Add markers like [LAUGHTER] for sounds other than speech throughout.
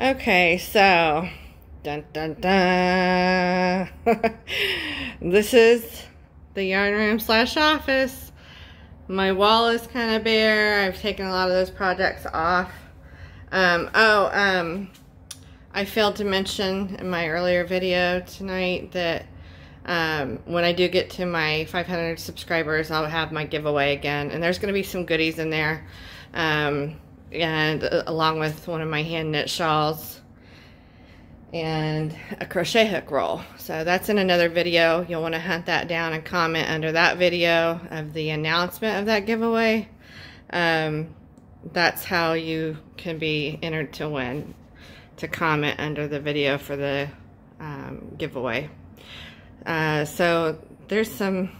Okay, so dun dun dun. [LAUGHS] this is the yarn room slash office. My wall is kind of bare. I've taken a lot of those projects off. Um, oh, um, I failed to mention in my earlier video tonight that um, when I do get to my 500 subscribers, I'll have my giveaway again. And there's going to be some goodies in there. Um, and uh, along with one of my hand knit shawls and a crochet hook roll. So that's in another video. You'll want to hunt that down and comment under that video of the announcement of that giveaway. Um, that's how you can be entered to win, to comment under the video for the um, giveaway. Uh, so there's some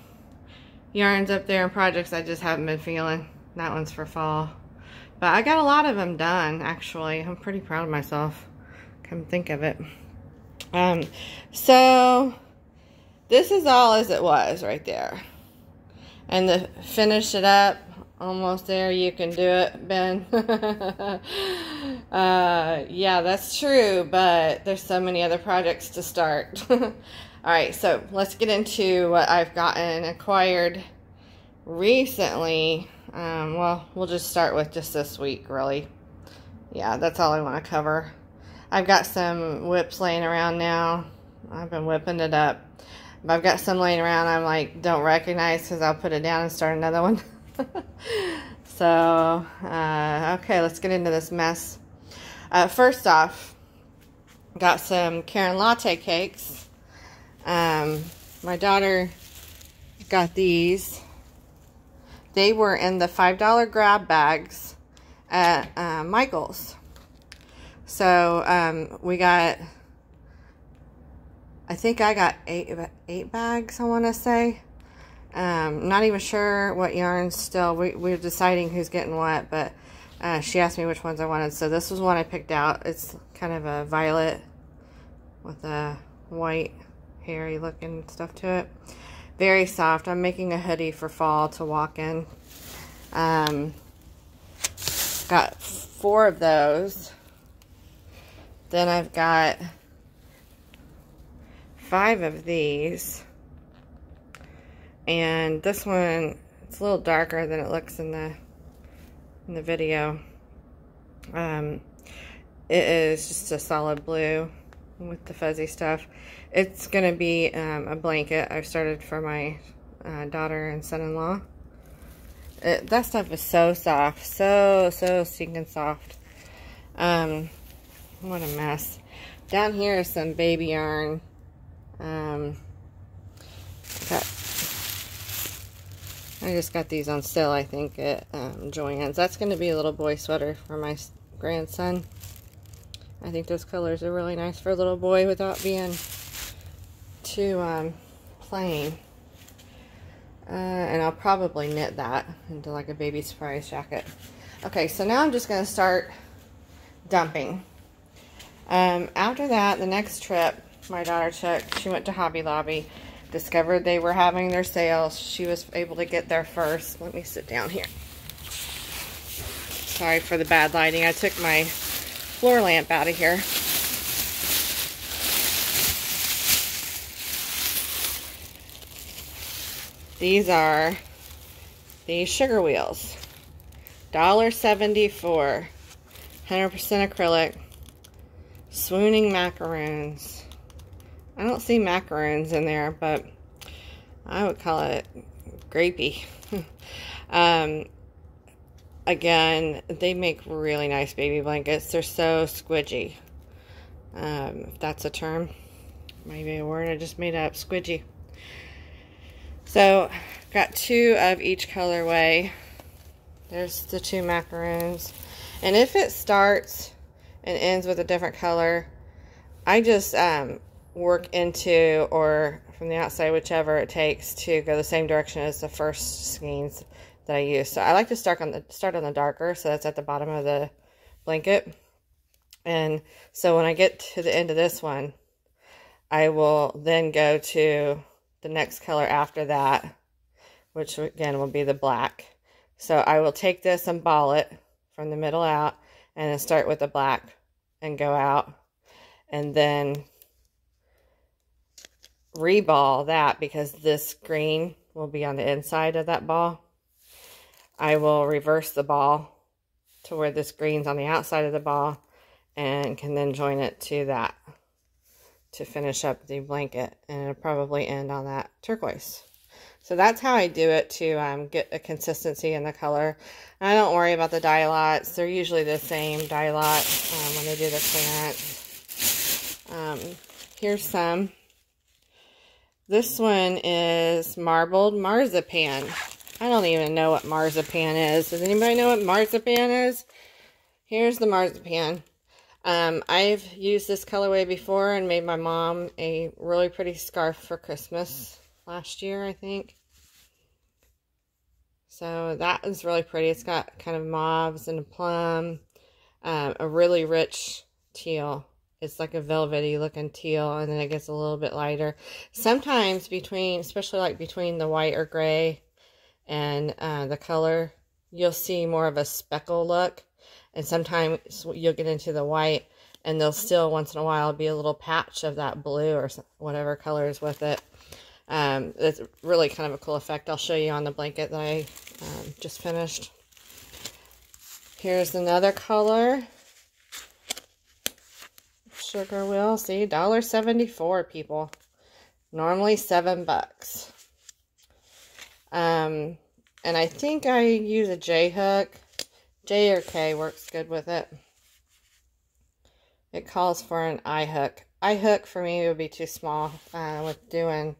yarns up there and projects I just haven't been feeling. That one's for fall. But I got a lot of them done, actually. I'm pretty proud of myself. Come think of it. Um, so, this is all as it was right there. And to finish it up, almost there, you can do it, Ben. [LAUGHS] uh, yeah, that's true, but there's so many other projects to start. [LAUGHS] all right, so let's get into what I've gotten acquired recently um, well, we'll just start with just this week, really. Yeah, that's all I want to cover. I've got some whips laying around now. I've been whipping it up. But I've got some laying around I'm like, don't recognize because I'll put it down and start another one. [LAUGHS] so, uh, okay, let's get into this mess. Uh, first off, got some Caron Latte cakes. Um, my daughter got these they were in the $5 grab bags at uh, Michael's. So um, we got, I think I got eight, eight bags, I want to say. Um, not even sure what yarns still. We, we're deciding who's getting what, but uh, she asked me which ones I wanted. So this was one I picked out. It's kind of a violet with a white hairy looking stuff to it. Very soft. I'm making a hoodie for fall to walk in. Um, got four of those. Then I've got five of these. And this one, it's a little darker than it looks in the in the video. Um, it is just a solid blue with the fuzzy stuff. It's going to be um, a blanket I've started for my uh, daughter and son-in-law. That stuff is so soft. So, so stinking soft. Um, what a mess. Down here is some baby yarn. Um, got, I just got these on sale, I think, at um, Joann's. That's going to be a little boy sweater for my grandson. I think those colors are really nice for a little boy without being too um, plain. Uh, and I'll probably knit that into like a baby surprise jacket. Okay, so now I'm just going to start dumping. Um, after that, the next trip my daughter took, she went to Hobby Lobby, discovered they were having their sales. She was able to get there first. Let me sit down here. Sorry for the bad lighting. I took my floor lamp out of here. These are the sugar wheels. $1.74. 100% acrylic. Swooning macaroons. I don't see macaroons in there, but I would call it grapey. [LAUGHS] um, again, they make really nice baby blankets. They're so squidgy. Um, if that's a term. Maybe a word I just made up. Squidgy. So, got two of each colorway. There's the two macaroons. And if it starts and ends with a different color, I just um, work into or from the outside, whichever it takes to go the same direction as the first skeins that I use. So I like to start on the start on the darker, so that's at the bottom of the blanket. And so when I get to the end of this one, I will then go to the next color after that, which again will be the black. So I will take this and ball it from the middle out and then start with the black and go out. And then reball that because this green will be on the inside of that ball. I will reverse the ball to where this green's on the outside of the ball and can then join it to that to finish up the blanket and it'll probably end on that turquoise. So that's how I do it to um, get a consistency in the color. I don't worry about the dye lots. They're usually the same dye lot um, when they do the clearance. Um, here's some. This one is marbled marzipan. I don't even know what marzipan is. Does anybody know what marzipan is? Here's the marzipan. Um, I've used this colorway before and made my mom a really pretty scarf for Christmas last year, I think. So that is really pretty. It's got kind of mauves and a plum, um, a really rich teal. It's like a velvety looking teal, and then it gets a little bit lighter. Sometimes between, especially like between the white or gray and uh, the color, you'll see more of a speckle look. And sometimes you'll get into the white, and there'll still once in a while be a little patch of that blue or whatever color is with it. Um, it's really kind of a cool effect. I'll show you on the blanket that I um, just finished. Here's another color. Sugar Wheel. See, $1.74, people. Normally 7 bucks. Um, and I think I use a J-hook. J or K works good with it. It calls for an I hook. I hook for me would be too small uh, with doing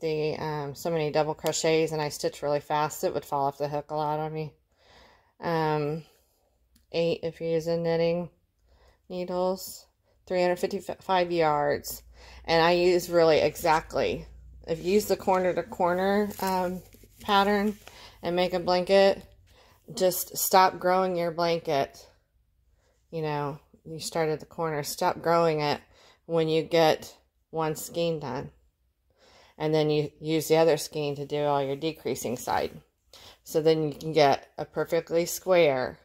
the um, so many double crochets and I stitch really fast, it would fall off the hook a lot on me. Um, eight if you're using knitting needles, 355 yards. And I use really exactly, if you use the corner to corner um, pattern and make a blanket, just stop growing your blanket. You know, you start at the corner, stop growing it when you get one skein done and then you use the other skein to do all your decreasing side. So then you can get a perfectly square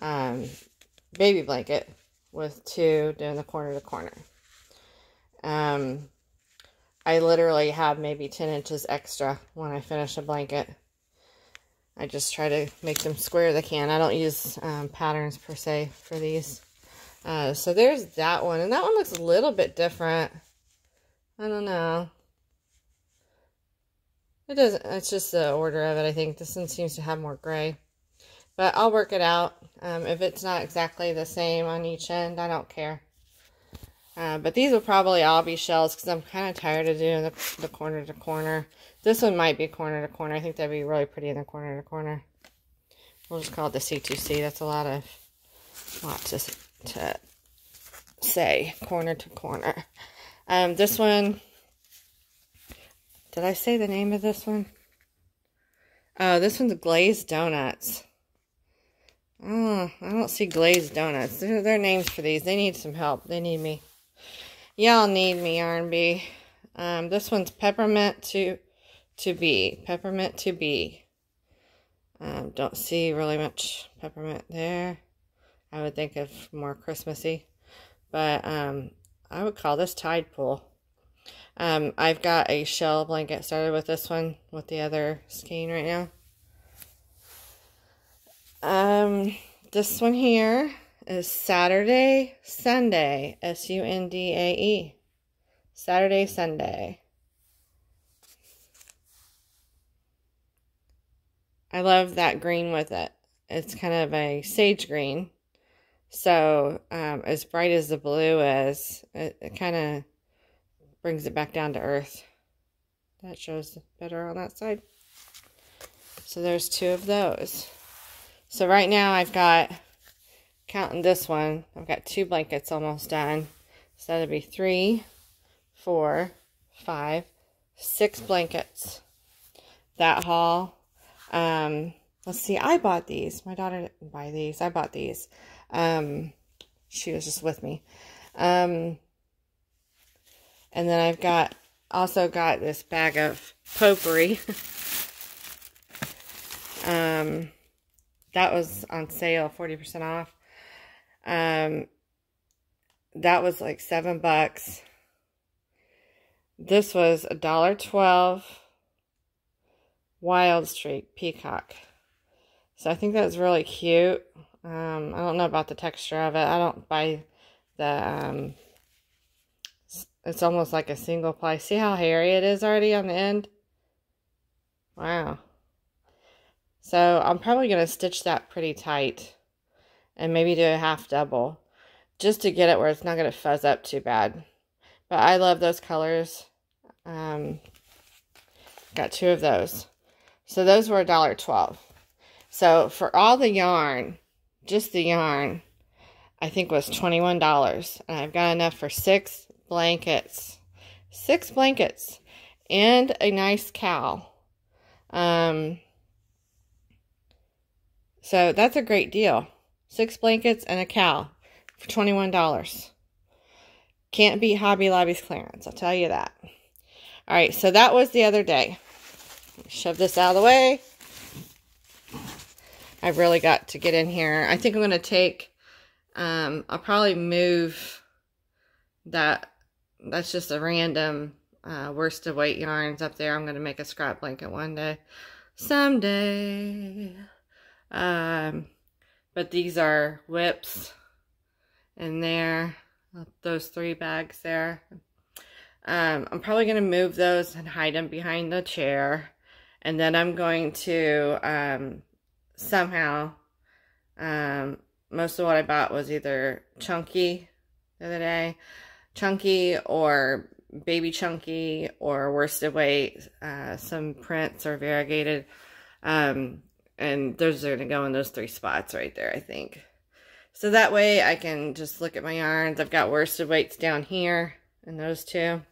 um, baby blanket with two doing the corner to corner. Um, I literally have maybe 10 inches extra when I finish a blanket. I just try to make them square they can. I don't use um, patterns per se for these. Uh, so there's that one. And that one looks a little bit different. I don't know. It doesn't, it's just the order of it, I think. This one seems to have more gray. But I'll work it out. Um, if it's not exactly the same on each end, I don't care. Uh, but these will probably all be shells because I'm kind of tired of doing the, the corner to corner. This one might be corner to corner. I think that'd be really pretty in the corner to corner. We'll just call it the C2C. That's a lot of, lot to, to say, corner to corner. Um, this one did I say the name of this one? Oh, this one's glazed donuts. Oh, I don't see glazed donuts. There are names for these. They need some help. They need me. Y'all need me, Yarn Bee. Um, this one's peppermint to to be. Peppermint to be. Um, don't see really much peppermint there. I would think of more Christmassy. But um, I would call this Tide Pool. Um, I've got a shell blanket started with this one with the other skein right now. Um, this one here is Saturday, Sundae, S-U-N-D-A-E. Saturday, Sundae. I love that green with it. It's kind of a sage green. So, um, as bright as the blue is, it, it kind of brings it back down to earth. That shows better on that side. So there's two of those. So right now I've got, counting this one, I've got two blankets almost done. So that'll be three, four, five, six blankets. That haul. Um, let's see, I bought these. My daughter didn't buy these. I bought these. Um, she was just with me. Um, and then I've got also got this bag of potpourri. [LAUGHS] um, that was on sale, 40% off. Um, that was like seven bucks. This was a dollar twelve. Wild Streak Peacock. So I think that's really cute. Um, I don't know about the texture of it. I don't buy the, um, it's almost like a single ply. See how hairy it is already on the end? Wow. So I'm probably going to stitch that pretty tight and maybe do a half double just to get it where it's not going to fuzz up too bad. But I love those colors. Um, got two of those. So those were $1.12. So for all the yarn, just the yarn, I think was $21. And I've got enough for six blankets. Six blankets and a nice cowl. Um, so that's a great deal. Six blankets and a cowl for $21. Can't beat Hobby Lobby's clearance, I'll tell you that. All right, so that was the other day. Shove this out of the way. I've really got to get in here. I think I'm going to take, um, I'll probably move that. That's just a random uh, worsted weight yarns up there. I'm going to make a scrap blanket one day. Someday. Um, but these are whips in there. Those three bags there. Um, I'm probably going to move those and hide them behind the chair. And then I'm going to um, somehow, um, most of what I bought was either chunky the other day, chunky or baby chunky or worsted weight, uh, some prints or variegated. Um, and those are going to go in those three spots right there, I think. So that way I can just look at my yarns. I've got worsted weights down here and those two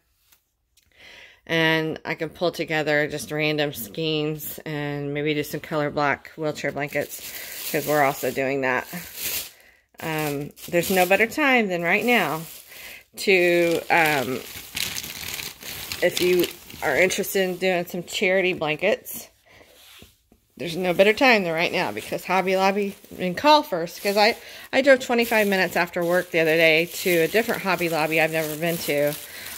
and I can pull together just random skeins and maybe do some color block wheelchair blankets because we're also doing that. Um, there's no better time than right now to, um, if you are interested in doing some charity blankets, there's no better time than right now because Hobby Lobby, and call first because I, I drove 25 minutes after work the other day to a different Hobby Lobby I've never been to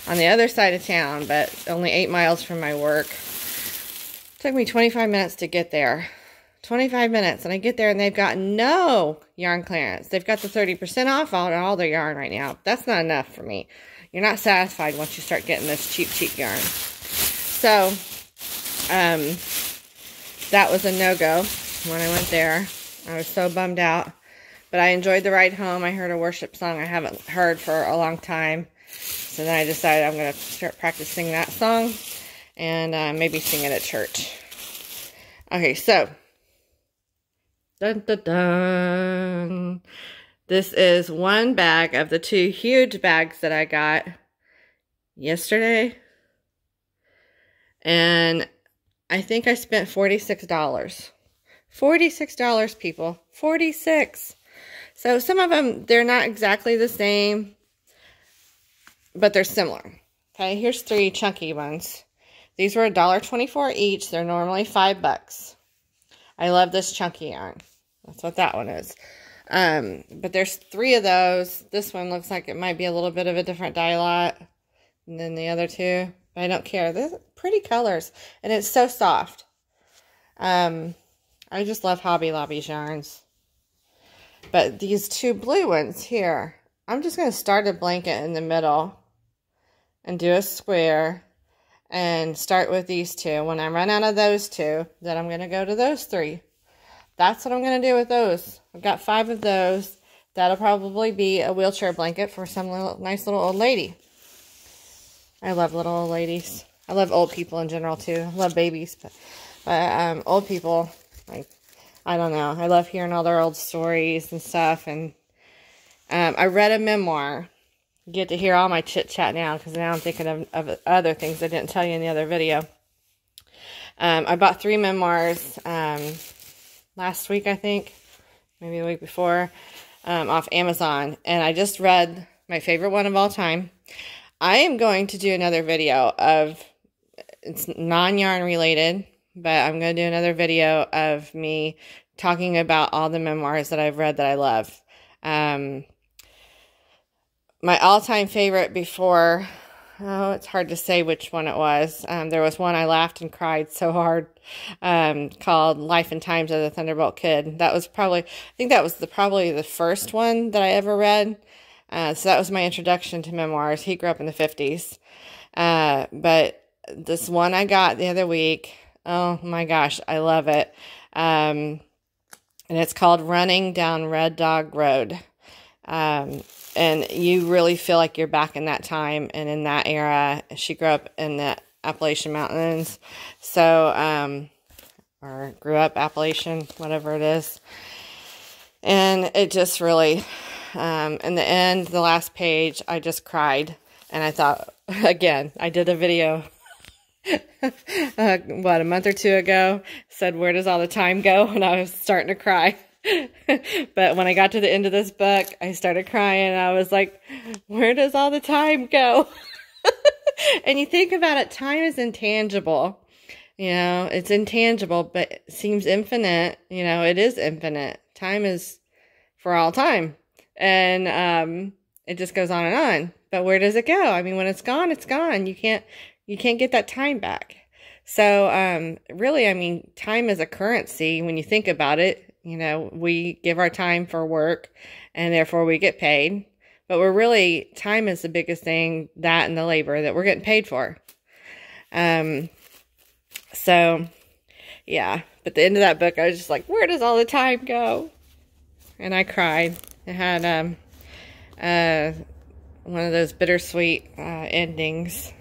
on the other side of town, but only eight miles from my work. It took me 25 minutes to get there. 25 minutes, and I get there and they've got no yarn clearance. They've got the 30% off on all their yarn right now. That's not enough for me. You're not satisfied once you start getting this cheap, cheap yarn. So, um, that was a no-go when I went there. I was so bummed out. But I enjoyed the ride home. I heard a worship song I haven't heard for a long time. So then I decided I'm going to start practicing that song and uh, maybe sing it at church. Okay, so. Dun, dun, dun. This is one bag of the two huge bags that I got yesterday. And I think I spent $46. $46, people. 46 So some of them, they're not exactly the same but they're similar. Okay, here's three chunky ones. These were $1.24 each. They're normally 5 bucks. I love this chunky yarn. That's what that one is. Um, but there's three of those. This one looks like it might be a little bit of a different dye lot than the other two. But I don't care. They're pretty colors. And it's so soft. Um, I just love Hobby Lobby's yarns. But these two blue ones here, I'm just going to start a blanket in the middle and do a square and start with these two. When I run out of those two, then I'm going to go to those three. That's what I'm going to do with those. I've got five of those. That'll probably be a wheelchair blanket for some little, nice little old lady. I love little old ladies. I love old people in general too. I love babies, but, but um, old people, like, I don't know. I love hearing all their old stories and stuff. And um, I read a memoir get to hear all my chit chat now because now I'm thinking of, of, other things I didn't tell you in the other video. Um, I bought three memoirs um, last week, I think, maybe the week before, um, off Amazon, and I just read my favorite one of all time. I am going to do another video of it's non-yarn related, but I'm going to do another video of me talking about all the memoirs that I've read that I love. My all-time favorite before oh it's hard to say which one it was. Um, there was one i laughed and cried so hard um, called life and times of the thunderbolt kid. That was probably i think that was the probably the first one that i ever read. Uh, so that was my introduction to memoirs. He grew up in the 50s uh, but this one i got the other week oh my gosh i love it. Um, and it's called running down red dog road. Um, and you really feel like you're back in that time and in that era. She grew up in the Appalachian Mountains, so um, or grew up Appalachian, whatever it is, and it just really, um, in the end, the last page, I just cried, and I thought, [LAUGHS] again, I did a video. [LAUGHS] uh, what a month or two ago said where does all the time go [LAUGHS] and i was starting to cry [LAUGHS] but when I got to the end of this book, I started crying. I was like, where does all the time go? [LAUGHS] and you think about it, time is intangible. You know, it's intangible, but it seems infinite. You know, it is infinite. Time is for all time. And um, it just goes on and on. But where does it go? I mean, when it's gone, it's gone. You can't you can't get that time back. So um, really, I mean, time is a currency when you think about it you know, we give our time for work and therefore we get paid. But we're really, time is the biggest thing, that and the labor that we're getting paid for. Um, so, yeah. But the end of that book, I was just like, where does all the time go? And I cried. It had um, uh, one of those bittersweet uh, endings.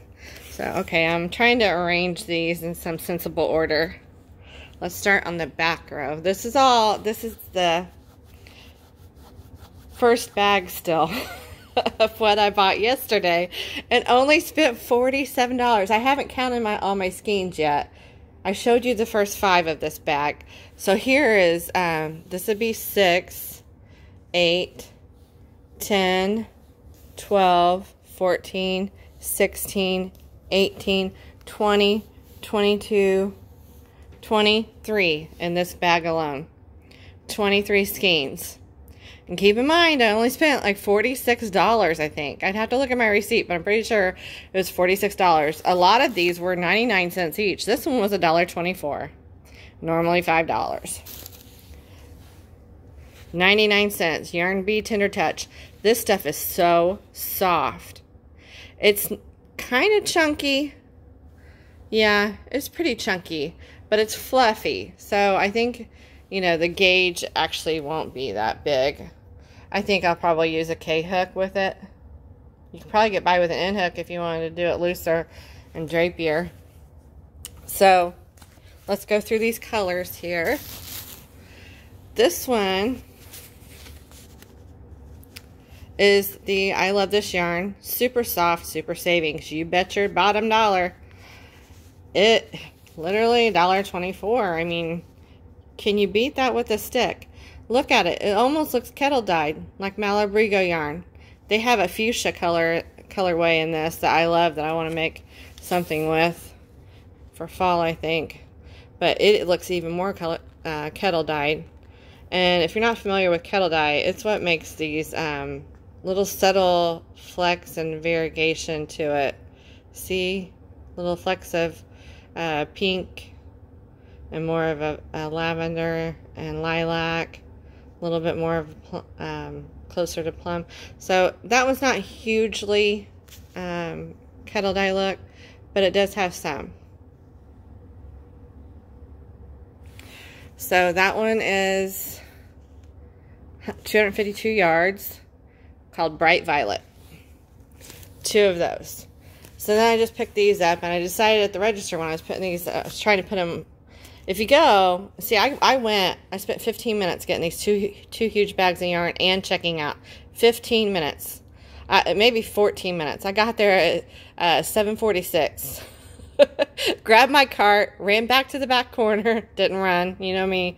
So, okay, I'm trying to arrange these in some sensible order. Let's start on the back row. This is all, this is the first bag still [LAUGHS] of what I bought yesterday and only spent $47. I haven't counted my all my skeins yet. I showed you the first five of this bag. So here is, um, this would be six, eight, 10, 12, 14, 16, 18, 20, 22, 23 in this bag alone. 23 skeins. And keep in mind, I only spent like $46, I think. I'd have to look at my receipt, but I'm pretty sure it was $46. A lot of these were 99 cents each. This one was $1.24. Normally $5. 99 cents. Yarn Bee Tender Touch. This stuff is so soft. It's kind of chunky. Yeah, it's pretty chunky but it's fluffy. So I think, you know, the gauge actually won't be that big. I think I'll probably use a K-hook with it. You can probably get by with an N-hook if you wanted to do it looser and drapier. So let's go through these colors here. This one is the I Love This Yarn. Super soft, super savings. You bet your bottom dollar. It Literally $1.24. I mean, can you beat that with a stick? Look at it. It almost looks kettle dyed, like Malabrigo yarn. They have a fuchsia color colorway in this that I love that I want to make something with for fall, I think. But it looks even more color, uh, kettle dyed. And if you're not familiar with kettle dye, it's what makes these um, little subtle flecks and variegation to it. See? Little flecks of pink and more of a, a, lavender and lilac, a little bit more of um, closer to plum. So that was not hugely um, kettle dye look, but it does have some. So that one is 252 yards called Bright Violet. Two of those. So then I just picked these up and I decided at the register when I was putting these, I was trying to put them, if you go, see I, I went, I spent 15 minutes getting these two, two huge bags of yarn and checking out. 15 minutes. Uh, maybe 14 minutes. I got there at uh, 746. [LAUGHS] Grabbed my cart, ran back to the back corner, [LAUGHS] didn't run, you know me.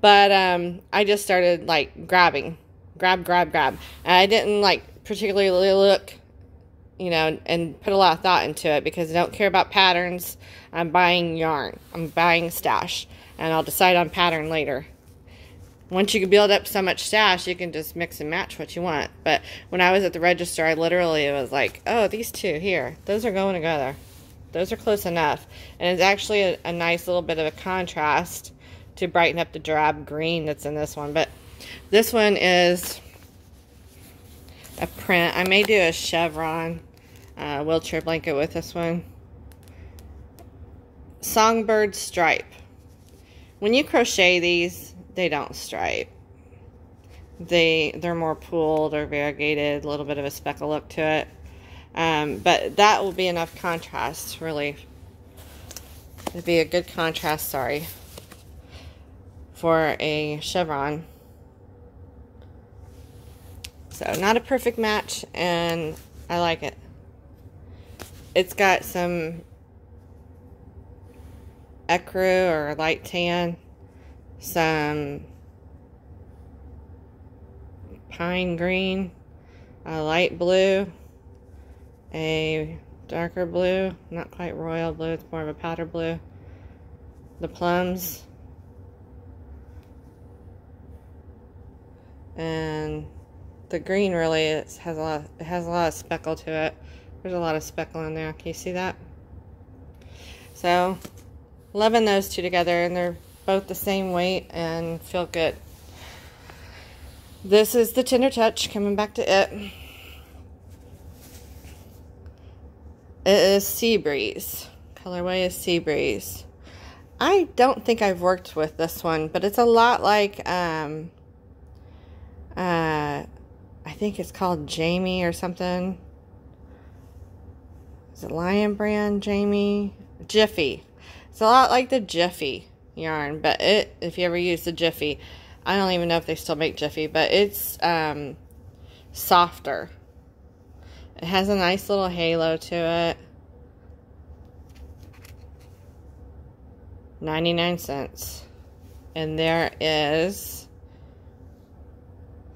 But um, I just started like grabbing, grab, grab, grab. And I didn't like particularly look you know, and put a lot of thought into it because I don't care about patterns. I'm buying yarn. I'm buying stash. And I'll decide on pattern later. once you can build up so much stash, you can just mix and match what you want. But when I was at the register, I literally was like, oh, these two here, those are going together. Those are close enough. And it's actually a, a nice little bit of a contrast to brighten up the drab green that's in this one. But this one is a print. I may do a chevron uh, wheelchair blanket with this one. Songbird stripe. When you crochet these, they don't stripe. They, they're more pooled or variegated, a little bit of a speckle look to it. Um, but that will be enough contrast, really. It'd be a good contrast, sorry, for a chevron. So not a perfect match, and I like it. It's got some ecru or light tan, some pine green, a light blue, a darker blue, not quite royal blue, it's more of a powder blue. The plums. And the green really has a lot it has a lot of speckle to it. There's a lot of speckle in there. Can you see that? So, loving those two together and they're both the same weight and feel good. This is the Tender Touch coming back to it. It is Sea Breeze. Colorway is Sea Breeze. I don't think I've worked with this one, but it's a lot like, um, uh, I think it's called Jamie or something. Is it Lion Brand Jamie? Jiffy. It's a lot like the Jiffy yarn, but it, if you ever use the Jiffy, I don't even know if they still make Jiffy, but it's um, softer. It has a nice little halo to it. 99 cents. And there is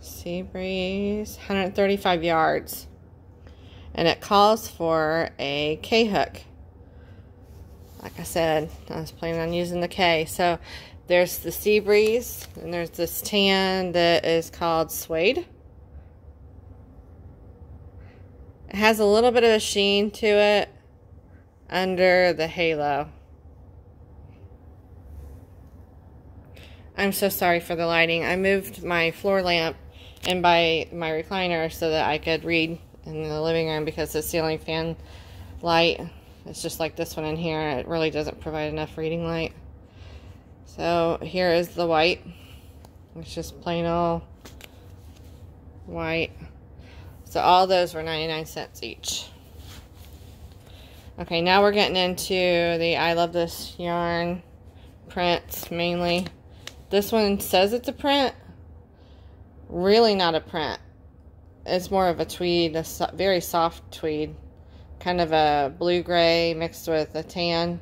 Sea Breeze, 135 yards. And it calls for a K-hook. Like I said, I was planning on using the K. So there's the Sea Breeze, and there's this tan that is called Suede. It has a little bit of a sheen to it under the halo. I'm so sorry for the lighting. I moved my floor lamp and by my recliner so that I could read in the living room because the ceiling fan light is just like this one in here. It really doesn't provide enough reading light. So here is the white. It's just plain old white. So all those were 99 cents each. Okay, now we're getting into the I Love This yarn prints mainly. This one says it's a print. Really not a print. It's more of a tweed, a so very soft tweed. Kind of a blue-gray mixed with a tan.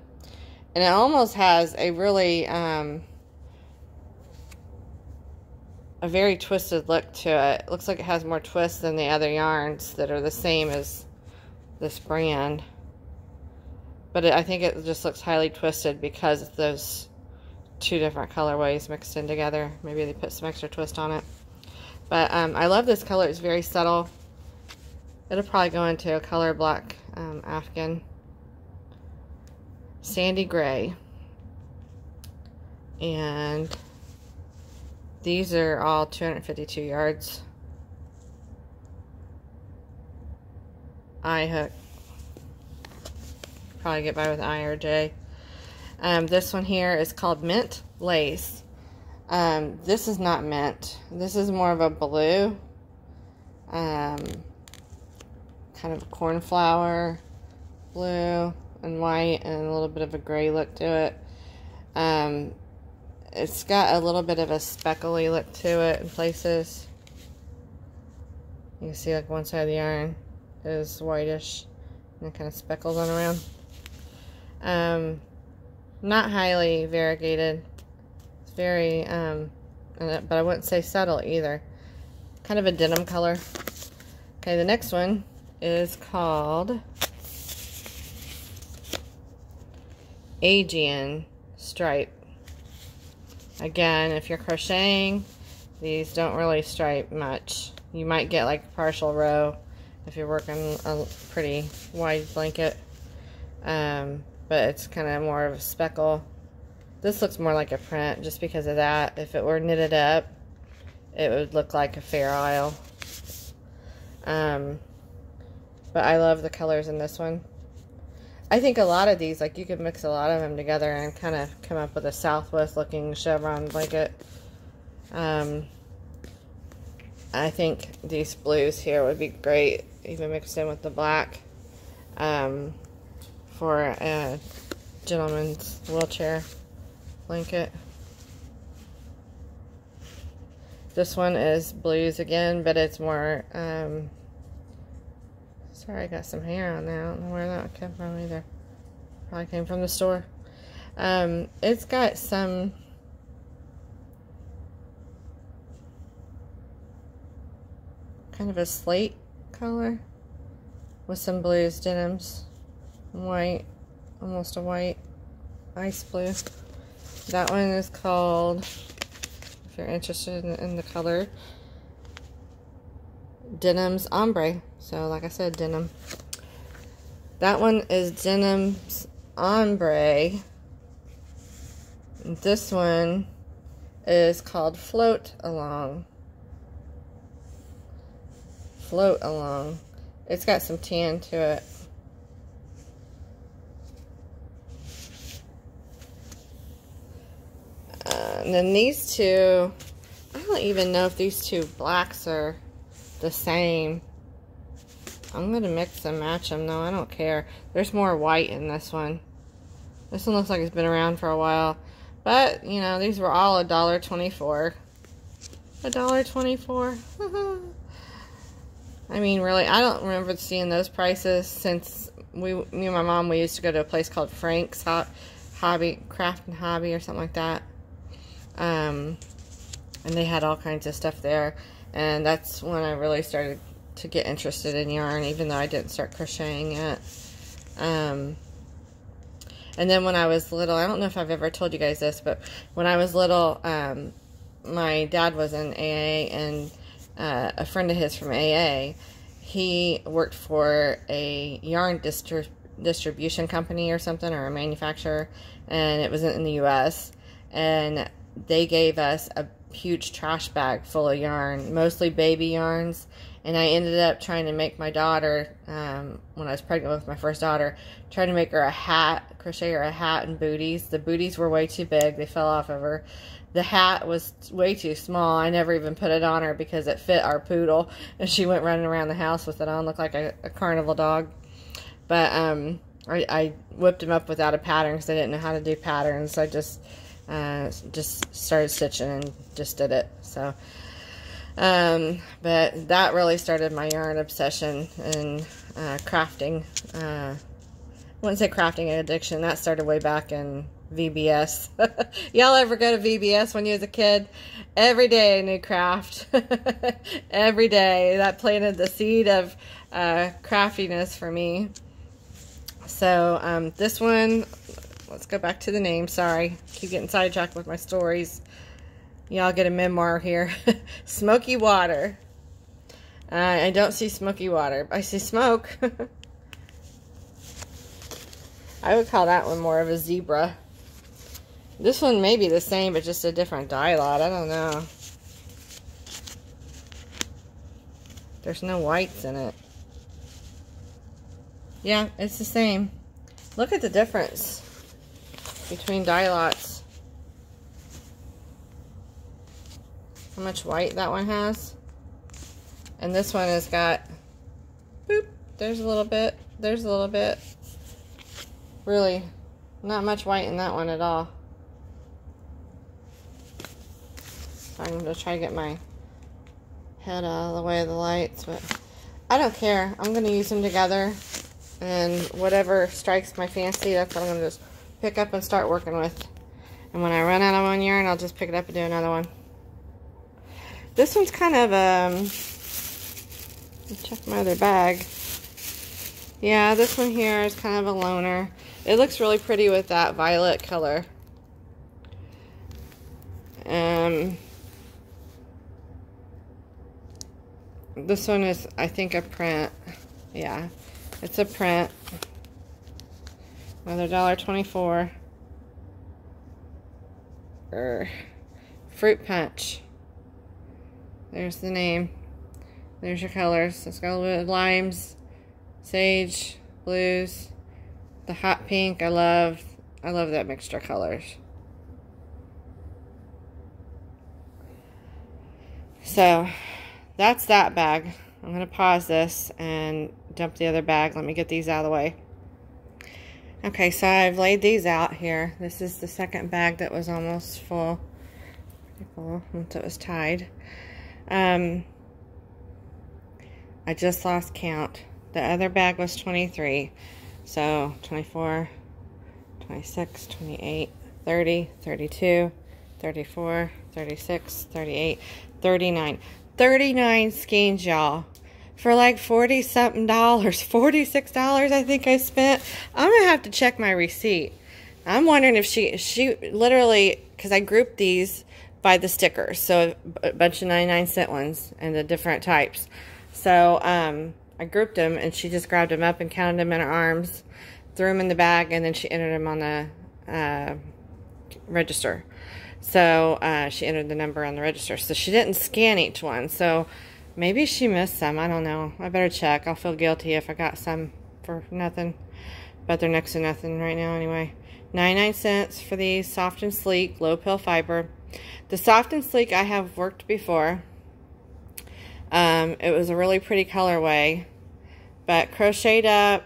And it almost has a really... Um, a very twisted look to it. it. Looks like it has more twist than the other yarns that are the same as this brand. But it, I think it just looks highly twisted because of those two different colorways mixed in together. Maybe they put some extra twist on it. But um, I love this color. It's very subtle. It'll probably go into a color black um, Afghan. Sandy gray. And these are all 252 yards. I hook. Probably get by with I or J. Um, this one here is called Mint Lace. Um, this is not mint. This is more of a blue. Um, kind of cornflower blue and white and a little bit of a gray look to it. Um, it's got a little bit of a speckly look to it in places. You can see like one side of the yarn is whitish and it kind of speckles on around. Um, not highly variegated. Very, um, but I wouldn't say subtle either. Kind of a denim color. Okay, the next one is called Aegean Stripe. Again, if you're crocheting These don't really stripe much. You might get like a partial row if you're working a pretty wide blanket. Um, but it's kind of more of a speckle. This looks more like a print just because of that. If it were knitted up, it would look like a fair isle. Um, but I love the colors in this one. I think a lot of these, like you could mix a lot of them together and kind of come up with a Southwest looking chevron blanket. Um, I think these blues here would be great, even mixed in with the black, um, for a gentleman's wheelchair blanket. This one is blues again, but it's more, um, sorry, I got some hair on there. I don't know where that came from either. Probably came from the store. Um, it's got some kind of a slate color with some blues denims. White, almost a white ice blue. That one is called if you're interested in, the color. Denim's Ombre. So, like I said, denim. That one is Denim's Ombre. This one is called Float Along. Float Along. It's got some tan to it. And then these two, I don't even know if these two blacks are the same. I'm going to mix and match them though. I don't care. There's more white in this one. This one looks like it's been around for a while. But, you know, these were all a dollar twenty-four. A dollar twenty-four. [LAUGHS] I mean, really, I don't remember seeing those prices since we, me and my mom, we used to go to a place called Frank's Hot Hobby, Craft and Hobby or something like that. Um, and they had all kinds of stuff there. And that's when I really started to get interested in yarn, even though I didn't start crocheting yet. Um, and then when I was little, I don't know if I've ever told you guys this, but when I was little, um, my dad was in AA, and uh, a friend of his from AA, he worked for a yarn distri distribution company or something, or a manufacturer, and it was in the U.S. And they gave us a huge trash bag full of yarn, mostly baby yarns. And I ended up trying to make my daughter, um, when I was pregnant with my first daughter, trying to make her a hat, crochet her a hat and booties. The booties were way too big. They fell off of her. The hat was way too small. I never even put it on her because it fit our poodle. And she went running around the house with it on, looked like a, a carnival dog. But um, I, I whipped him up without a pattern because I didn't know how to do patterns. I just uh, just started stitching and just did it. So, um, but that really started my yarn obsession and uh, crafting. Uh, I wouldn't say crafting an addiction. That started way back in VBS. [LAUGHS] Y'all ever go to VBS when you was a kid? Every day a new craft. [LAUGHS] Every day. That planted the seed of uh, craftiness for me. So um, this one let's go back to the name. Sorry, keep getting sidetracked with my stories. Y'all get a memoir here. [LAUGHS] smoky water. Uh, I don't see smoky water. I see smoke. [LAUGHS] I would call that one more of a zebra. This one may be the same, but just a different dye lot. I don't know. There's no whites in it. Yeah, it's the same. Look at the difference between dye lots. How much white that one has. And this one has got, boop, there's a little bit, there's a little bit. Really, not much white in that one at all. So I'm going to try to get my head out of the way of the lights, but I don't care. I'm going to use them together, and whatever strikes my fancy, that's what I'm going to just pick up and start working with. And when I run out of one yarn, I'll just pick it up and do another one. This one's kind of, um, check my other bag. Yeah, this one here is kind of a loner. It looks really pretty with that violet color. Um, this one is, I think, a print. Yeah, it's a print. Another dollar twenty-four. Er, fruit punch. There's the name. There's your colors. It's got a little bit of limes, sage, blues, the hot pink. I love, I love that mixture of colors. So that's that bag. I'm going to pause this and dump the other bag. Let me get these out of the way. Okay, so I've laid these out here. This is the second bag that was almost full. full once it was tied. Um, I just lost count. The other bag was 23. So 24, 26, 28, 30, 32, 34, 36, 38, 39. 39 skeins, y'all. For like 40 something dollars. $46 I think I spent. I'm going to have to check my receipt. I'm wondering if she, she literally, because I grouped these by the stickers. So a bunch of 99 cent ones and the different types. So um, I grouped them and she just grabbed them up and counted them in her arms, threw them in the bag, and then she entered them on the uh, register. So uh, she entered the number on the register. So she didn't scan each one. So maybe she missed some. I don't know. I better check. I'll feel guilty if I got some for nothing. But they're next to nothing right now anyway. 99 cents for these soft and sleek, low pill fiber. The soft and sleek I have worked before. Um, it was a really pretty colorway. But crocheted up,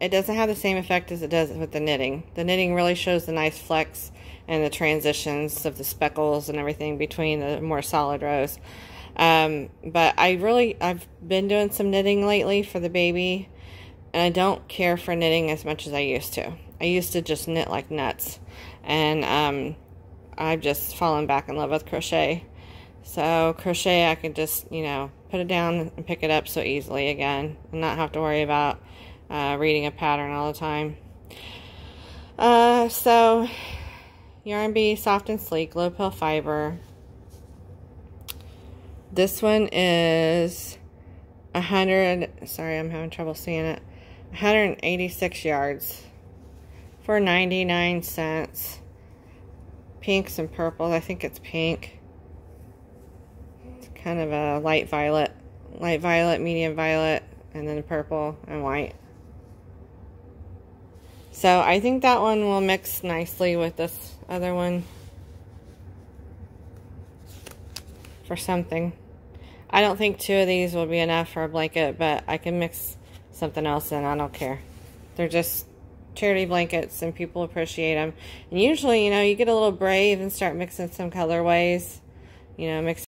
it doesn't have the same effect as it does with the knitting. The knitting really shows the nice flecks and the transitions of the speckles and everything between the more solid rows. Um, but I really, I've been doing some knitting lately for the baby, and I don't care for knitting as much as I used to. I used to just knit like nuts, and um, I've just fallen back in love with crochet. So crochet, I can just, you know, put it down and pick it up so easily again, and not have to worry about uh, reading a pattern all the time. Uh, so Yarn Bee Soft and Sleek, low pill fiber. This one is 100, sorry, I'm having trouble seeing it, 186 yards for 99 cents. Pinks and purples, I think it's pink. It's kind of a light violet, light violet, medium violet, and then purple and white. So I think that one will mix nicely with this other one for something. I don't think two of these will be enough for a blanket, but I can mix something else in. I don't care. They're just charity blankets and people appreciate them. And usually, you know, you get a little brave and start mixing some colorways. You know, mix